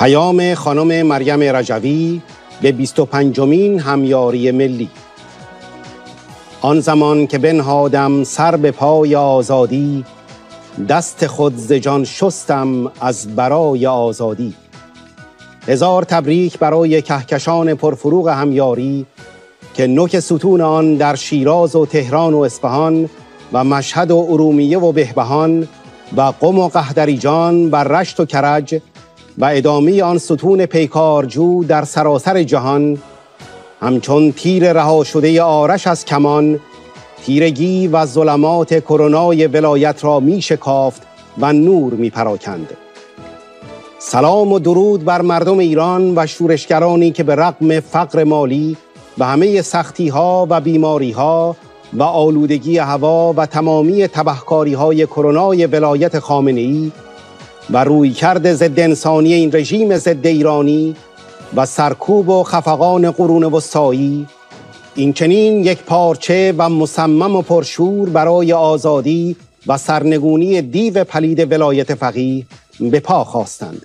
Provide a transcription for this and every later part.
پیام خانم مریم رجوی به 25 مین همیاری ملی. آن زمان که بنهادم سر به پای آزادی دست خود ز جان شستم از برای آزادی. هزار تبریک برای کهکشان پرفروغ همیاری که نوک ستون آن در شیراز و تهران و اصفهان و مشهد و ارومیه و بهبهان و قم و قهدریجان و رشت و کرج و ادامه آن ستون پیکارجو در سراسر جهان همچون تیر رها شده آرش از کمان تیرگی و ظلمات کرونای ولایت را می شکافت و نور می پراکند. سلام و درود بر مردم ایران و شورشگرانی که به رغم فقر مالی و همه سختی ها و بیماری ها و آلودگی هوا و تمامی تبهکاری های کرونای ولایت خامنه ای و رویکرد ضد انسانی این رژیم ضد ایرانی و سرکوب و خفقان قرون وسطایی این چنین یک پارچه و مصمم و پرشور برای آزادی و سرنگونی دیو پلید ولایت فقیه به پا خواستند.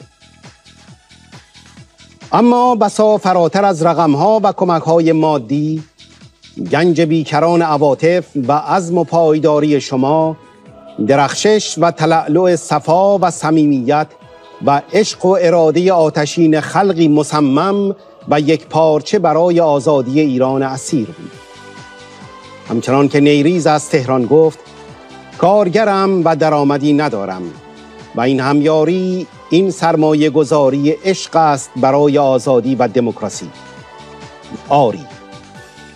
اما بسا فراتر از رقمها و کمکهای مادی گنج بیکران عواطف و عزم و پایداری شما درخشش و تلعلع صفا و صمیمیت و عشق و اراده آتشین خلقی مصمم و یک پارچه برای آزادی ایران اسیر بود. همچنان که نیریز از تهران گفت کارگرم و درآمدی ندارم و این همیاری این سرمایه گذاری عشق است برای آزادی و دموکراسی. آری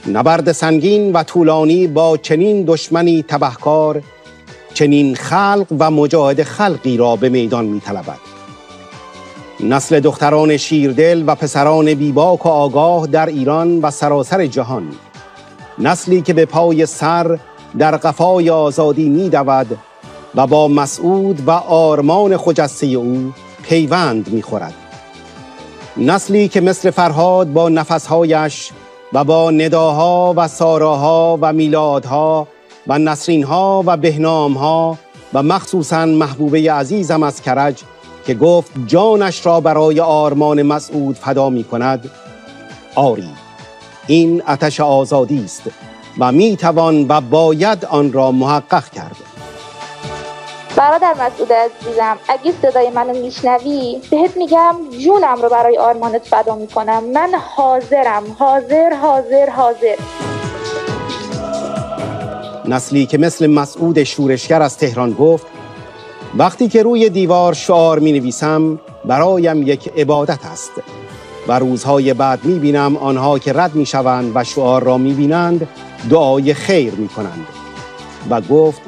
نبرد سنگین و طولانی با چنین دشمنی تبهکار چنین خلق و مجاهد خلقی را به میدان می طلبد. نسل دختران شیردل و پسران بیباک و آگاه در ایران و سراسر جهان نسلی که به پای سر در قفای آزادی می دود و با مسعود و آرمان خجسته او پیوند می خورد. نسلی که مثل فرهاد با نفسهایش و با نداها و ساراها و میلادها و نسرینها و بهنامها و مخصوصا محبوبه عزیزم از کرج که گفت جانش را برای آرمان مسعود فدا می کند آری این آتش آزادی است و می توان و باید آن را محقق کرد. برادر مسعود عزیزم اگه صدای منو میشنوی بهت میگم جونم رو برای آرمانت فدا می‌کنم. من حاضرم. حاضر حاضر حاضر. نسلی که مثل مسعود شورشگر از تهران گفت وقتی که روی دیوار شعار می نویسم برایم یک عبادت است و روزهای بعد می بینم آنها که رد می شوند و شعار را می بینند دعای خیر می کنند و گفت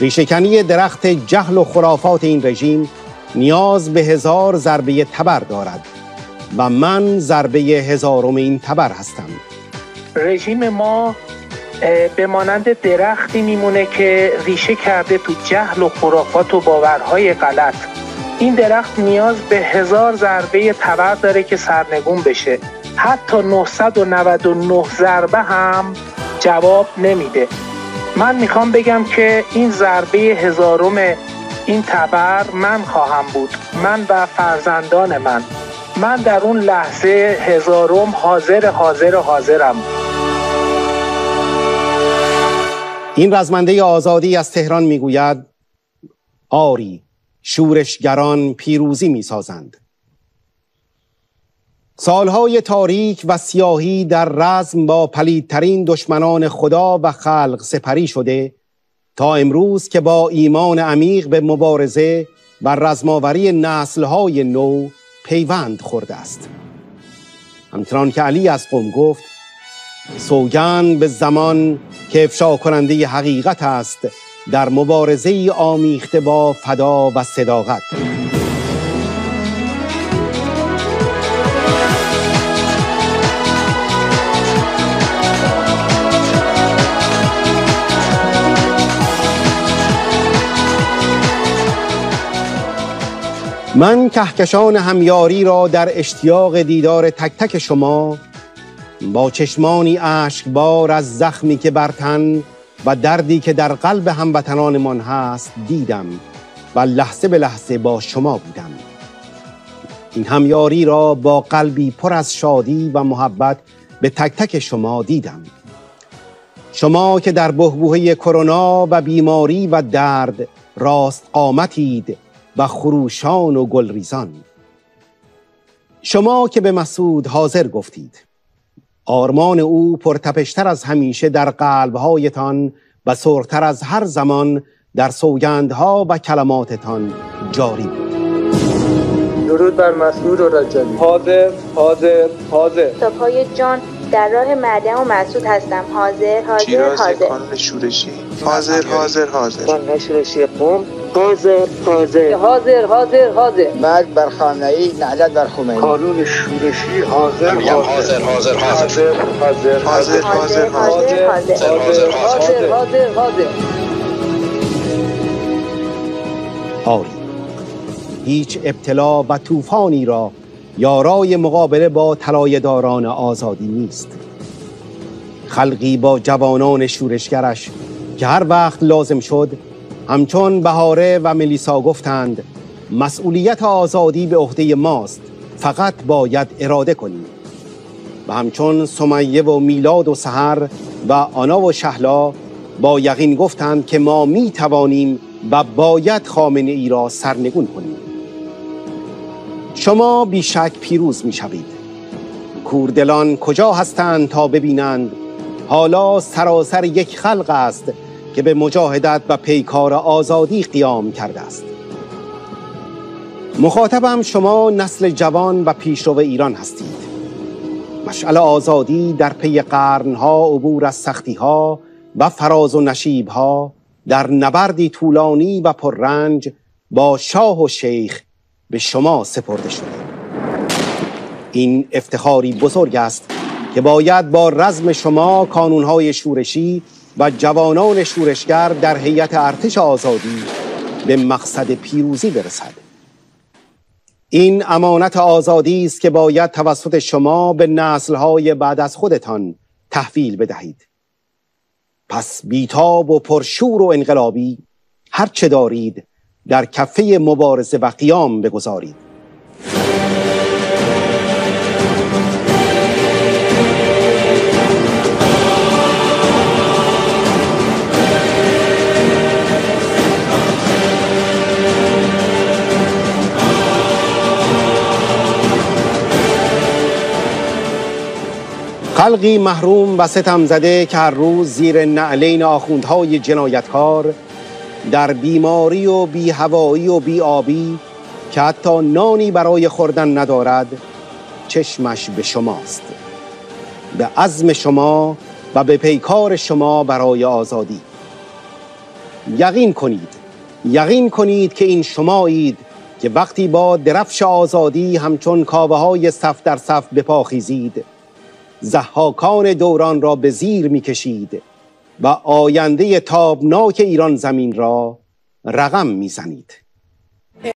ریشکنی درخت جهل و خرافات این رژیم نیاز به هزار ضربه تبر دارد و من ضربه هزارم این تبر هستم. رژیم ما به مانند درختی میمونه که ریشه کرده تو جهل و خرافات و باورهای غلط. این درخت نیاز به هزار ضربه تبر داره که سرنگون بشه. حتی 999 ضربه هم جواب نمیده. من می‌خوام بگم که این ضربه هزارم این تبر من خواهم بود. من و فرزندان من. من در اون لحظه هزارم حاضر حاضر حاضرم. این رزمنده آزادی از تهران می‌گوید آری شورشگران پیروزی می‌سازند. سالهای تاریک و سیاهی در رزم با پلیدترین دشمنان خدا و خلق سپری شده تا امروز که با ایمان عمیق به مبارزه و رزماوری نسلهای نو پیوند خورده است. همچنان که علی از قوم گفت سوگند به زمان که افشا کننده حقیقت است در مبارزه آمیخته با فدا و صداقت. من کهکشان همیاری را در اشتیاق دیدار تک تک شما با چشمانی بار از زخمی که بر تن و دردی که در قلب هموطنانمان هست دیدم و لحظه به لحظه با شما بودم. این همیاری را با قلبی پر از شادی و محبت به تک تک شما دیدم. شما که در بهبوهه کرونا و بیماری و درد راست قامتید و خروشان و گلریزان. شما که به مسعود حاضر گفتید. آرمان او پرتپشتر از همیشه در قلبهایتان و سرختر از هر زمان در سوگندها و کلماتتان جاری بود. درود بر مسعود و رجبی. حاضر حاضر حاضر. تا پای جان در راه معدن و مسعود هستم. حاضر حاضر حاضر. کانون شورشی. حاضر حاضر حاضر. کانون شورشی قوم. حاضر حاضر. حاضر حاضر حاضر مرگ بر خامنه ای نعلت بر خمینی. قانون شورشی حاضر. حاضر حاضر. حاضر حاضر حاضر. حاضر حاضر حاضر. حاضر حاضر حاضر. آری. هیچ ابتلا و طوفانی را یارای مقابله با طلایه‌داران آزادی نیست. خلقی با جوانان شورشگرش که هر وقت لازم شد همچون بهاره و ملیسا گفتند مسئولیت آزادی به عهده ماست فقط باید اراده کنیم. و همچون سمیه و میلاد و سحر و آنا و شهلا با یقین گفتند که ما می توانیم و باید خامنه ای را سرنگون کنیم. شما بیشک پیروز می شوید کوردلان کجا هستند تا ببینند؟ حالا سراسر یک خلق است که به مجاهدت و پیکار آزادی قیام کرده است. مخاطبم شما نسل جوان و پیشرو ایران هستید. مشعل آزادی در پی قرنها عبور از سختیها و فراز و نشیبها در نبردی طولانی و پررنج با شاه و شیخ به شما سپرده شده. این افتخاری بزرگ است که باید با رزم شما کانونهای شورشی و جوانان شورشگر در هیئت ارتش آزادی به مقصد پیروزی برسد. این امانت آزادی است که باید توسط شما به نسلهای بعد از خودتان تحویل بدهید. پس بیتاب و پرشور و انقلابی هر چه دارید در کفه مبارزه و قیام بگذارید. خلقی محروم و ستم زده که هر روز زیر نعلین آخوندهای جنایتکار در بیماری و بی هوایی و بی آبی که حتی نانی برای خوردن ندارد چشمش به شماست. به عزم شما و به پیکار شما برای آزادی. یقین کنید یقین کنید که این شمایید که وقتی با درفش آزادی همچون کاوه های صف در صف بپاخیزید زحاکان دوران را به زیر می‌کشید و آینده تابناک ایران زمین را رقم می‌زنید.